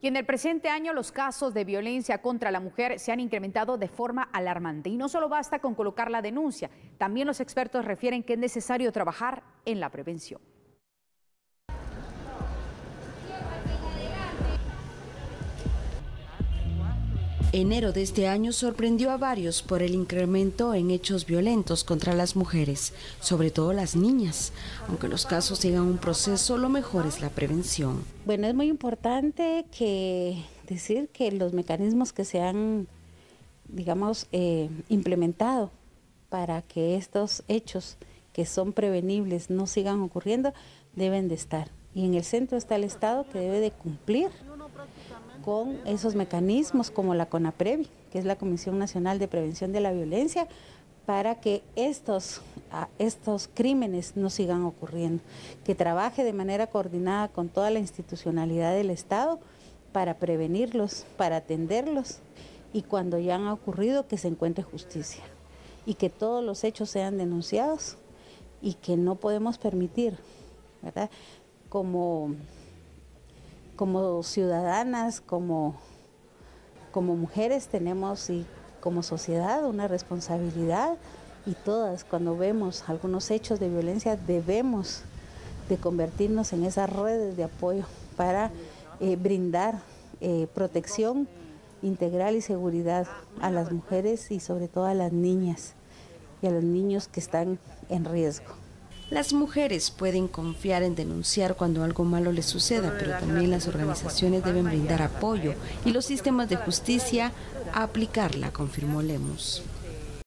Y en el presente año los casos de violencia contra la mujer se han incrementado de forma alarmante. Y no solo basta con colocar la denuncia, también los expertos refieren que es necesario trabajar en la prevención. Enero de este año sorprendió a varios por el incremento en hechos violentos contra las mujeres, sobre todo las niñas. Aunque los casos sigan un proceso, lo mejor es la prevención. Bueno, es muy importante que decir que los mecanismos que se han, digamos, eh, implementado para que estos hechos que son prevenibles no sigan ocurriendo, deben de estar. Y en el centro está el Estado que debe de cumplir con esos mecanismos como la CONAPREVI, que es la Comisión Nacional de Prevención de la Violencia, para que estos, estos crímenes no sigan ocurriendo, que trabaje de manera coordinada con toda la institucionalidad del Estado para prevenirlos, para atenderlos y cuando ya han ocurrido que se encuentre justicia y que todos los hechos sean denunciados y que no podemos permitir, ¿verdad? Como como ciudadanas, como, como mujeres tenemos y como sociedad una responsabilidad y todas cuando vemos algunos hechos de violencia debemos de convertirnos en esas redes de apoyo para eh, brindar eh, protección integral y seguridad a las mujeres y sobre todo a las niñas y a los niños que están en riesgo. Las mujeres pueden confiar en denunciar cuando algo malo les suceda, pero también las organizaciones deben brindar apoyo y los sistemas de justicia aplicarla, confirmó Lemus.